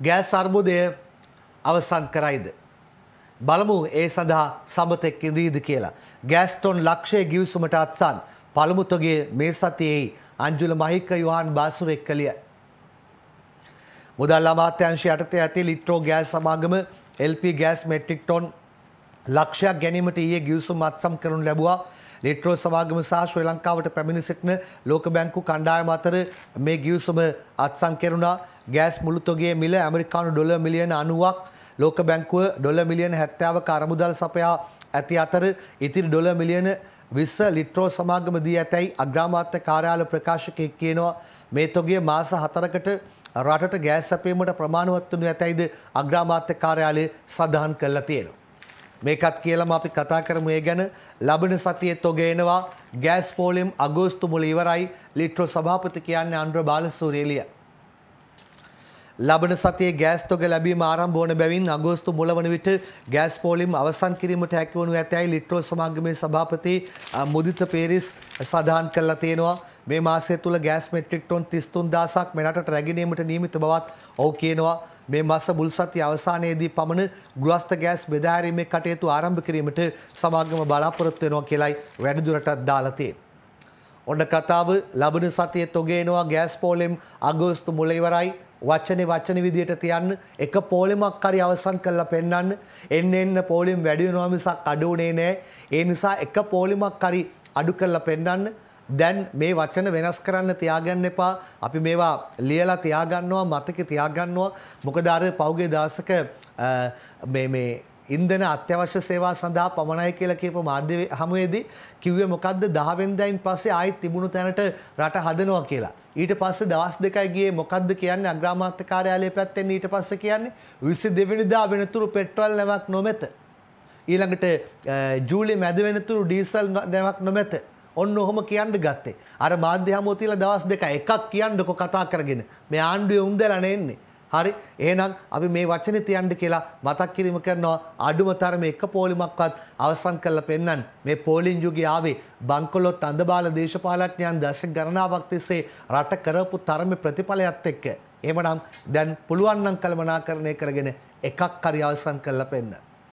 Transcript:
Gas අර්බුදය අවසන් කරයිද. බලමු ඒ සඳහා සමතෙක් ඉදීද කියලා. ගෑස්ටොන් ලක්ෂය ගිවිසුමට අත්සන් පළමුතගේ මේ සතියෙහි අංජුල මහික යොහන් බාසුරෙක් කළිය. මුදල් අමාත්‍යංශය යටතේ ඇති ලිට්‍රෝ ගෑස් සමාගම LP ගෑස් මෙට්‍රික් ටොන් ලක්ෂයක් ගැනීමට ඊයේ ගිවිසුම් අත්සම් කරනු ලැබුවා. ලිට්‍රෝ සමාගම සහ ශ්‍රී ලංකාවට පැමිණ සිටින ලෝක බැංකු කණ්ඩායම අතර මේ ගිවිසුම අත්සන් කෙරුණා. ගෑස් මුළුතොගේ මිල ඇමරිකානු ඩොලර් මිලියන 90ක් ලෝක බැංකුව ඩොලර් මිලියන 70ක අරමුදල් සපයා ඇති අතර ඉතිරි ඩොලර් මිලියන විස්ස ලිට්‍රෝ සමාගම දී ඇතැයි අග්‍රාමාත්‍ය කාර්යාල ප්‍රකාශකයෙක් කියනවා මේ තොගේ මාස හතරකට රටට ගෑස් සැපීමට ප්‍රමාණවත් වනු ඇතැයිද අග්‍රාමාත්‍ය කාර්යාලය සඳහන් කරලා තියෙනවා. මේකත් කියලම අපි කතා කරමු. ඒ ගැන ලබන සතියේ තොගේනවා. ගෑස් පෝලිම් අගෝස්තු මුල ඉවරයි. ලිට්‍රෝ සභාපති කියන්නේ අන්ඩ්‍ර බාලසූරියලිය. ලබන සතියේ ගෑස් තොග ලැබීම ආරම්භ වන බැවින් අගෝස්තු මුල වන විට ගෑස් පෝලිම් අවසන් කිරීමට හැකි වනු ඇතැයි ලිට්‍රෝ සමාගමේ සභාපති මුදිත පේරිස් සඳහන් කරලා තියෙනවා. මේ මාසය තුළ ගෑස් මෙට්‍රික් ටොන් 33000ක් මෙරටට රැගෙනීමට නියමිත බවත් ඔහු කියනවා. මේ මාස මුල් සතිය අවසානයේදී පමණ ගෘහස්ත ගෑස් බෙදාහැරීමේ කටයුතු ආරම්භ කිරීමට සමාගම බලාපොරොත්තු වෙනවා කියලයි වැඩිදුරටත් දාලා තියෙන්නේ. ඔන්න කතාව ලබන සතියේ තොගේනවා ගෑස් පෝලිම් අගෝස්තු මුල ඉවරයි. වචනේ වචන විදියට තියන්න එක පෝලිමක් හරි අවසන් කරලා පෙන්වන්න එන්න එන්න පෝලිම් වැඩි වෙනවා මිසක් අඩු වුණේ නැහැ ඒ නිසා එක පෝලිමක් හරි අඩු කරලා පෙන්වන්න දැන් මේ වචන වෙනස් කරන්න තියාගන්න එපා. අපි මේවා ලියලා තියාගන්නවා මතක තියාගන්නවා. මොකද අර පෞගේ දාසක මේ මේ ඉන්දන අත්‍යවශ්‍ය සේවා සඳහා පමණයි කියලා කියපු මාධ්‍ය හමුවේදී කිව්වේ මොකද්ද 10 වෙනිදායින් පස්සේ ආයෙත් තිබුණු තැනට රට හදනවා කියලා. ඊට පස්සේ දවස් දෙකයි ගියේ මොකද්ද කියන්නේ අග්‍රාමාත්‍ය කාර්යාලය පැත්තෙන් ඊට පස්සේ කියන්නේ 22 වෙනිදා වෙනතුරු පෙට්‍රල් නැවක් නොමැත. ඊළඟට ජූලි මැද වෙනතුරු ඩීසල් නැවක් නොමැත. ඔන්න ඔහොම කියන්න ගත්තේ. අර මාධ්‍ය හමුව තියලා දවස් දෙක එකක් කියන්නකො කතා කරගෙන. මේ ආණ්ඩුවේ උන්දලා නෙන්නේ. හරි එහෙනම් අපි මේ වචනේ තියන්න කියලා මතක් කිරීම කරනවා. අඩුම තරමේ එක පොලිමක්වත් අවසන් කරලා පෙන්වන්න මේ පෝලිං යුගයේ ආවේ බංකොලොත් අඳබාල දේශපාලඥයන් දශක ගණනාවක් තිස්සේ රට කරපු තරමේ ප්‍රතිඵලයත් එක්ක. එහෙමනම් දැන් පුළුවන් නම් කළමනාකරණය කරගෙන එකක් හරි අවසන් කරලා පෙන්වන්න